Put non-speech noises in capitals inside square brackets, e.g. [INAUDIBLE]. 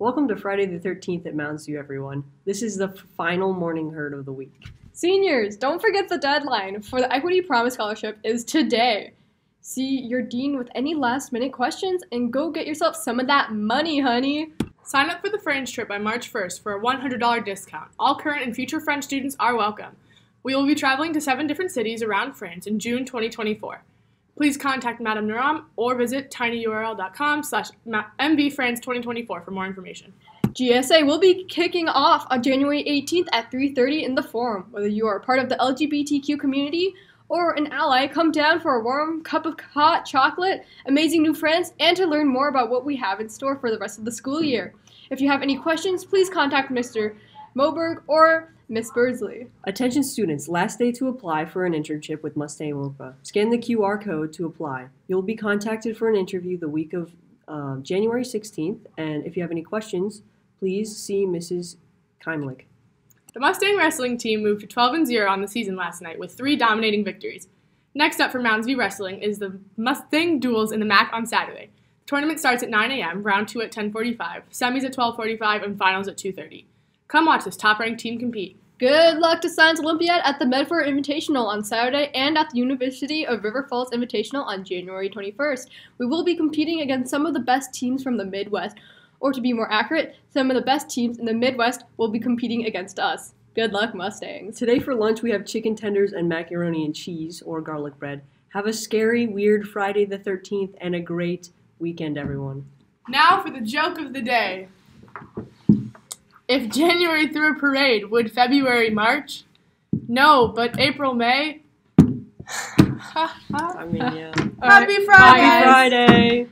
Welcome to Friday the 13th at Mounds View, everyone. This is the final morning herd of the week. Seniors, don't forget the deadline for the Equity Promise Scholarship is today. See your dean with any last minute questions and go get yourself some of that money, honey. Sign up for the French trip by March 1st for a $100 discount. All current and future French students are welcome. We will be traveling to seven different cities around France in June 2024. Please contact Madame Naram or visit tinyurl.com slash mvfrance2024 for more information. GSA will be kicking off on January 18th at 3:30 in the Forum. Whether you are part of the LGBTQ community or an ally, come down for a warm cup of hot chocolate, amazing new friends, and to learn more about what we have in store for the rest of the school year. If you have any questions, please contact Mr. Moberg or Miss Birdsley. Attention students, last day to apply for an internship with Mustang WOPA. Scan the QR code to apply. You'll be contacted for an interview the week of uh, January 16th, and if you have any questions, please see Mrs. Keimlich. The Mustang wrestling team moved to 12 and 0 on the season last night with three dominating victories. Next up for Mounds View Wrestling is the Mustang Duels in the MAC on Saturday. The tournament starts at 9 a.m., round 2 at 10:45, semis at 12:45, and finals at 2:30. Come watch this top-ranked team compete. Good luck to Science Olympiad at the Medford Invitational on Saturday and at the University of River Falls Invitational on January 21st. We will be competing against some of the best teams from the Midwest, or to be more accurate, some of the best teams in the Midwest will be competing against us. Good luck, Mustangs. Today for lunch we have chicken tenders and macaroni and cheese or garlic bread. Have a scary, weird Friday the 13th and a great weekend, everyone. Now for the joke of the day. If January threw a parade, would February march? No, but April May? [SIGHS] I mean, yeah. Happy Friday! Happy Friday!